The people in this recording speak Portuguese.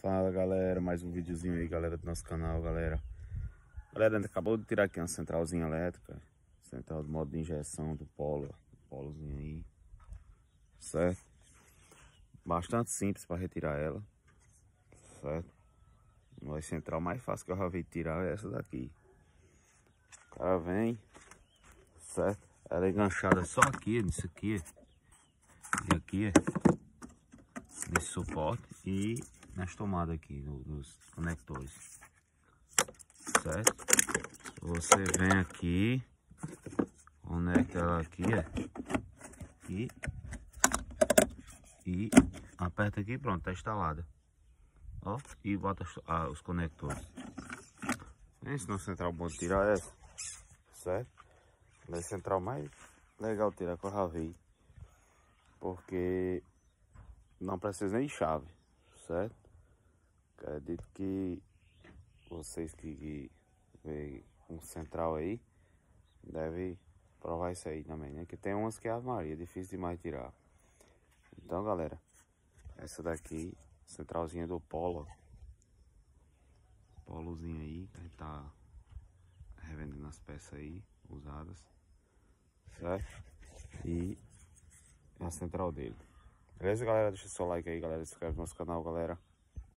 Fala galera, mais um videozinho aí galera do nosso canal galera. Galera, a acabou de tirar aqui uma centralzinha elétrica. Central do modo de injeção do polo Polozinho aí. Certo? Bastante simples para retirar ela. Certo? Uma central mais fácil que eu já vi tirar é essa daqui. O cara vem. Certo? Ela é enganchada só aqui, nisso aqui E aqui Nesse suporte. E nas tomadas aqui, nos conectores. Certo? Você vem aqui, conecta ela aqui, ó. E, e aperta aqui pronto, tá instalada. Ó, e bota ah, os conectores. Esse não central bom de tirar essa. Certo? É central mais legal tirar com a Ravi. Porque não precisa nem chave, certo? Acredito que vocês que, veem um central aí devem provar isso aí também, né? Que tem umas que é a Maria, difícil demais tirar. Então, galera, essa daqui, centralzinha do Polo. Polozinho aí, que a gente tá revendendo as peças aí, usadas. Certo? E a central dele. Beleza, galera? Deixa seu like aí, galera. Se inscreve no nosso canal, galera.